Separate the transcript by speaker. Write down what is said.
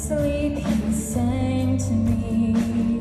Speaker 1: Sleep, he sang to me.